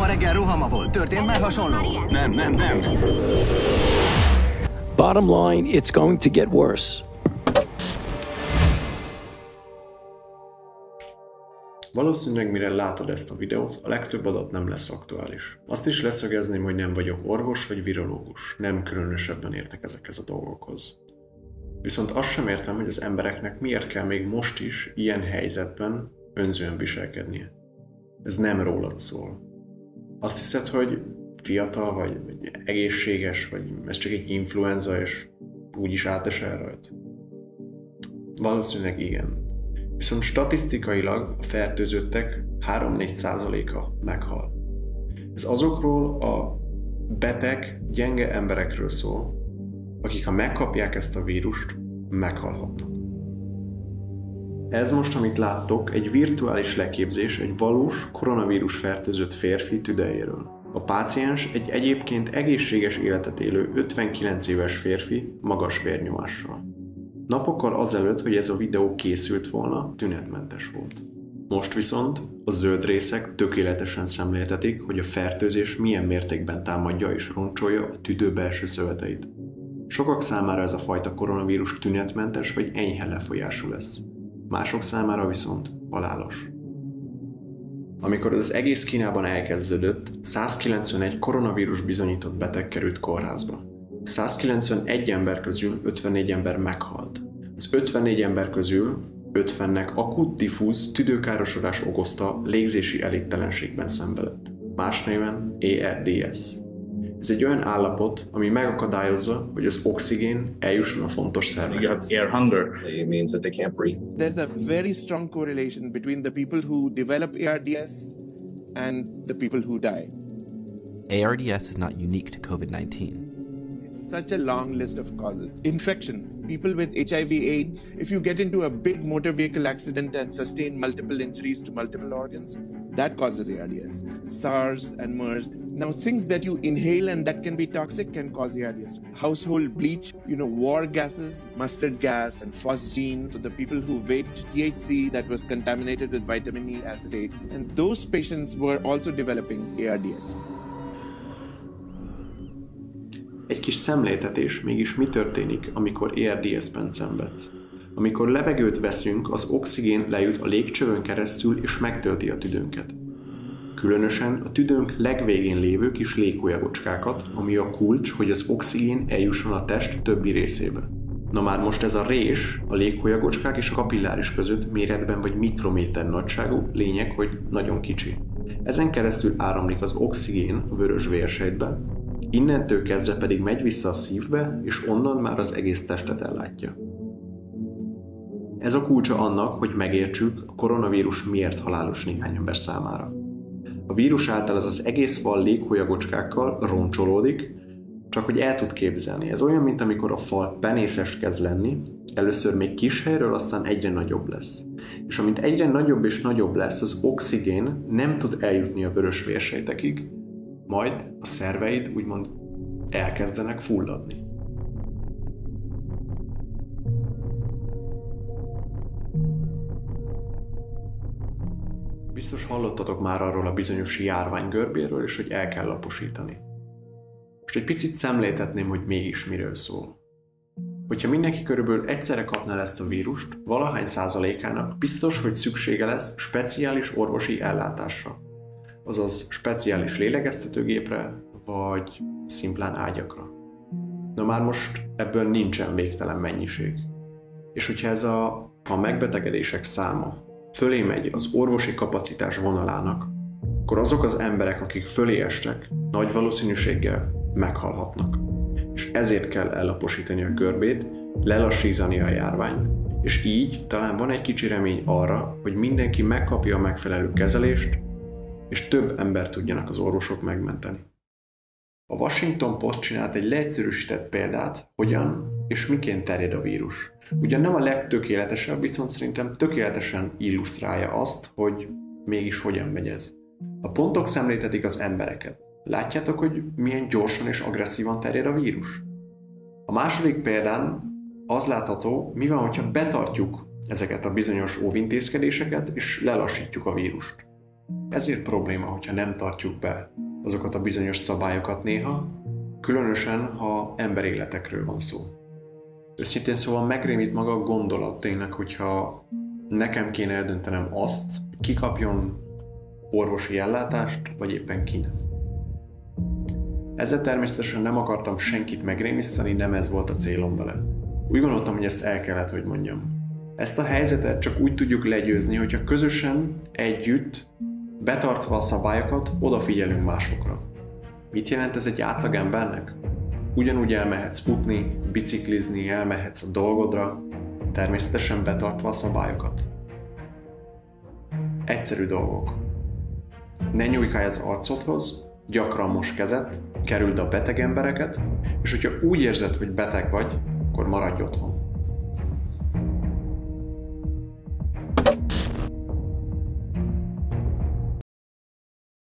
Ma reggel rohama volt. Történt már hasonló? Nem, nem, nem. Bottom line, it's going to get worse. Valószínűleg mire látod ezt a videót, a legtöbb adat nem lesz aktuális. Azt is leszögezném, hogy nem vagyok orvos vagy virológus, nem különösebben értek ezekhez a dolgokhoz. Viszont azt sem értem, hogy az embereknek miért kell még most is ilyen helyzetben önzően viselkednie. Ez nem rólad szól. Azt hiszed, hogy fiatal vagy, vagy egészséges, vagy ez csak egy influenza, és úgyis átesel rajt? Valószínűleg igen. Viszont statisztikailag a fertőzöttek 3-4 százaléka meghal. Ez azokról a beteg, gyenge emberekről szól, akik ha megkapják ezt a vírust, meghalhatnak. Ez most, amit láttok, egy virtuális leképzés egy valós koronavírus fertőzött férfi tüdejéről. A páciens egy egyébként egészséges életet élő 59 éves férfi magas vérnyomással. Napokkal azelőtt, hogy ez a videó készült volna, tünetmentes volt. Most viszont a zöld részek tökéletesen szemléltetik, hogy a fertőzés milyen mértékben támadja és roncsolja a tüdő belső szöveteit. Sokak számára ez a fajta koronavírus tünetmentes vagy enyhe lefolyású lesz. Mások számára viszont halálos. Amikor az egész Kínában elkezdődött, 191 koronavírus bizonyított beteg került kórházba. 191 ember közül 54 ember meghalt. Az 54 ember közül 50-nek akut diffúz tüdőkárosodás okozta légzési elégtelenségben szenvedett. Más néven ERDS. Ez egy olyan állapot, ami megakadályozza, hogy az oxigén eljusson a fontos szervekhez. Air hunger. It means that they can't breathe. There's a very strong correlation between the people who develop ARDS and the people who die. ARDS is not unique to COVID 19. such a long list of causes. Infection. People with HIV AIDS, if you get into a big motor vehicle accident and sustain multiple injuries to multiple organs, that causes ARDS. SARS and MERS. Now, things that you inhale and that can be toxic can cause ARDS. Household bleach, you know, war gases, mustard gas, and phosgene. So, the people who vaped THC that was contaminated with vitamin E acetate, and those patients were also developing ARDS. Egy kis szemléltetés, mégis mi történik, amikor ERDS-ben szenvedsz. Amikor levegőt veszünk, az oxigén lejut a légcsövön keresztül és megtölti a tüdőnket. Különösen a tüdőnk legvégén lévő kis légkolyagocskákat, ami a kulcs, hogy az oxigén eljusson a test többi részébe. Na már most ez a rés, a légkolyagocskák és a kapilláris között méretben vagy mikrométer nagyságú, lényeg, hogy nagyon kicsi. Ezen keresztül áramlik az oxigén a vörös vérsejtbe, Innentől kezdve pedig megy vissza a szívbe, és onnan már az egész testet ellátja. Ez a kulcsa annak, hogy megértsük, a koronavírus miért halálos néhány ember számára. A vírus által ez az egész fal légholyagocskákkal roncsolódik, csak hogy el tud képzelni. Ez olyan, mint amikor a fal penészes kezd lenni, először még kis helyről, aztán egyre nagyobb lesz. És amint egyre nagyobb és nagyobb lesz, az oxigén nem tud eljutni a vörös vérsejtekig, majd a szerveid úgymond elkezdenek fulladni. Hallottatok már arról a bizonyos járvány görbéről, és hogy el kell laposítani. Most egy picit szemléltetném, hogy mégis miről szól. Hogyha mindenki körülbelül egyszerre kapná ezt a vírust, valahány százalékának biztos, hogy szüksége lesz speciális orvosi ellátásra azaz speciális lélegeztetőgépre, vagy szimplán ágyakra. Na már most ebből nincsen végtelen mennyiség. És hogyha ez a, a megbetegedések száma fölé megy az orvosi kapacitás vonalának, akkor azok az emberek, akik fölé estek, nagy valószínűséggel meghalhatnak. És ezért kell ellaposítani a görbét, lelassítani a járványt, és így talán van egy kicsi remény arra, hogy mindenki megkapja a megfelelő kezelést, és több embert tudjanak az orvosok megmenteni. A Washington Post csinált egy leegyszerűsített példát, hogyan és miként terjed a vírus. Ugyan nem a legtökéletesebb, viszont szerintem tökéletesen illusztrálja azt, hogy mégis hogyan megy ez. A pontok szemléltetik az embereket. Látjátok, hogy milyen gyorsan és agresszívan terjed a vírus? A második példán az látható, mi van, hogyha betartjuk ezeket a bizonyos óvintézkedéseket, és lelassítjuk a vírust. Ezért probléma, hogyha nem tartjuk be azokat a bizonyos szabályokat néha, különösen, ha emberéletekről van szó. Őszintén szóval megrémít maga a gondolat tényleg, hogyha nekem kéne eldöntenem azt, ki kapjon orvosi ellátást, vagy éppen ki nem. Ezzel természetesen nem akartam senkit megrémiszteni, nem ez volt a célom vele. Úgy gondoltam, hogy ezt el kellett, hogy mondjam. Ezt a helyzetet csak úgy tudjuk legyőzni, hogyha közösen, együtt, betartva a szabályokat, odafigyelünk másokra. Mit jelent ez egy átlagembernek? Ugyanúgy elmehetsz futni, biciklizni, elmehetsz a dolgodra, természetesen betartva a szabályokat. Egyszerű dolgok. Ne nyújkálj az arcodhoz, gyakran most kezet, kerüld a beteg embereket, és hogyha úgy érzed, hogy beteg vagy, akkor maradj otthon.